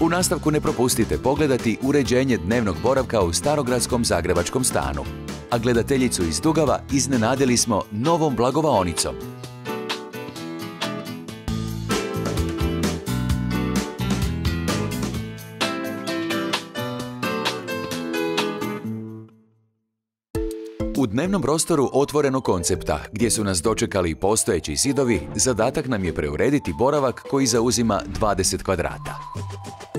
U nastavku ne propustite pogledati uređenje dnevnog boravka u starogradskom zagrebačkom stanu. A gledateljicu iz Dugava iznenadili smo novom blagovaonicom. U dnevnom prostoru otvorenog koncepta, gdje su nas dočekali postojeći zidovi, zadatak nam je preurediti boravak koji zauzima 20 kvadrata.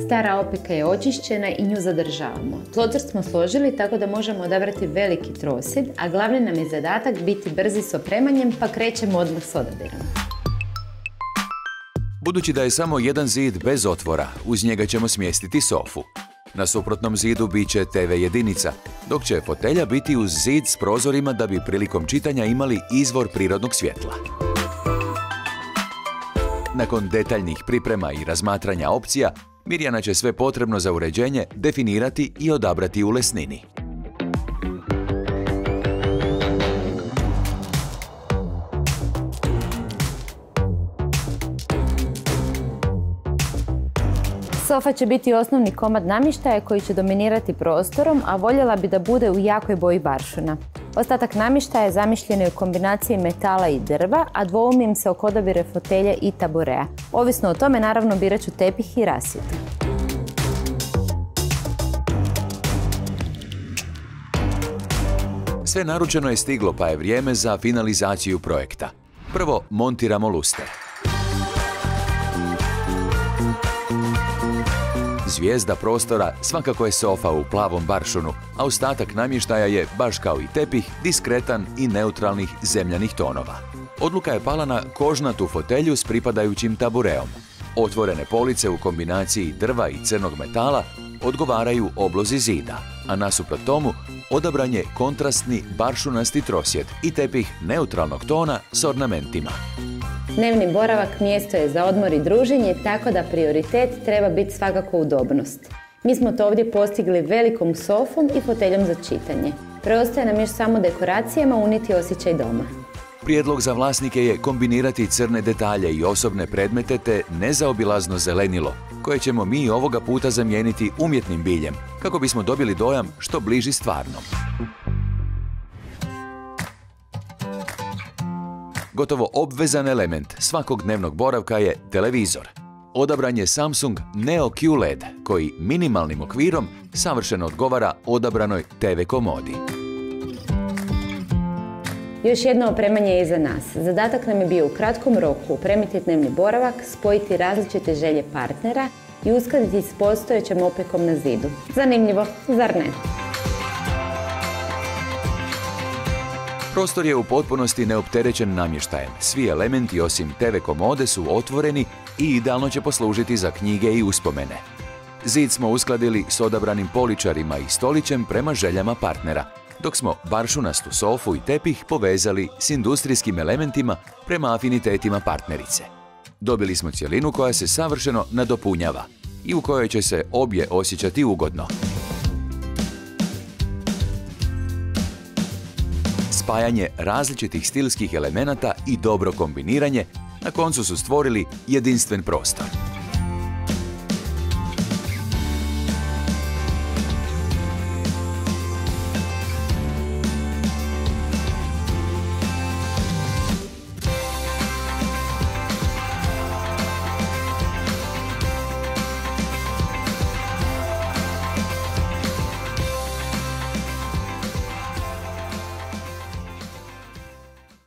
Stara opeka je očišćena i nju zadržavamo. Tlocrt smo složili tako da možemo odabrati veliki trosid, a glavni nam je zadatak biti brzi s opremanjem pa krećemo odmah s odabirom. Budući da je samo jedan zid bez otvora, uz njega ćemo smjestiti sofu. Na suprotnom zidu bit će TV jedinica, dok će fotelja biti uz zid s prozorima da bi prilikom čitanja imali izvor prirodnog svjetla. Nakon detaljnih priprema i razmatranja opcija, Mirjana će sve potrebno za uređenje definirati i odabrati u lesnini. Sofa će biti osnovni komad namještaja koji će dominirati prostorom, a voljela bi da bude u jakoj boji baršuna. Ostatak namještaja je zamišljen u kombinaciji metala i drva, a dvoumim se oko odabire fotelje i taburea. Ovisno o tome, naravno, birat ću tepih i rasvjetu. Sve naručeno je stiglo pa je vrijeme za finalizaciju projekta. Prvo montiramo luster. Zvijezda prostora svakako je sofa u plavom baršunu, a ostatak namještaja je, baš kao i tepih, diskretan i neutralnih zemljanih tonova. Odluka je pala na kožnatu fotelju s pripadajućim tabureom. Otvorene police u kombinaciji drva i crnog metala odgovaraju oblozi zida, a nasuprot tomu odabran je kontrastni baršunasti trosjet i tepih neutralnog tona s ornamentima. Dnevni boravak mjesto je za odmor i druženje, tako da prioritet treba biti svakako udobnost. Mi smo to ovdje postigli velikom sofom i foteljom za čitanje. Preostaje nam još samo dekoracijama uniti osjećaj doma. Prijedlog za vlasnike je kombinirati crne detalje i osobne predmete te nezaobilazno zelenilo, koje ćemo mi ovoga puta zamijeniti umjetnim biljem, kako bismo dobili dojam što bliži stvarnom. Gotovo obvezan element svakog dnevnog boravka je televizor. Odabran je Samsung Neo QLED koji minimalnim okvirom savršeno odgovara odabranoj TV komodi. Još jedno opremanje je iza nas. Zadatak nam je bio u kratkom roku opremiti dnevni boravak, spojiti različite želje partnera i uskladiti s postojećom opekom na zidu. Zanimljivo, zar ne? Prostor je u potpunosti neopterećen namještajem. Svi elementi osim TV komode su otvoreni i idealno će poslužiti za knjige i uspomene. Zid smo uskladili s odabranim poličarima i stolićem prema željama partnera, dok smo baršunastu sofu i tepih povezali s industrijskim elementima prema afinitetima partnerice. Dobili smo cjelinu koja se savršeno nadopunjava i u kojoj će se obje osjećati ugodno. Spajanje različitih stilskih elemenata i dobro kombiniranje na koncu su stvorili jedinstven prostor.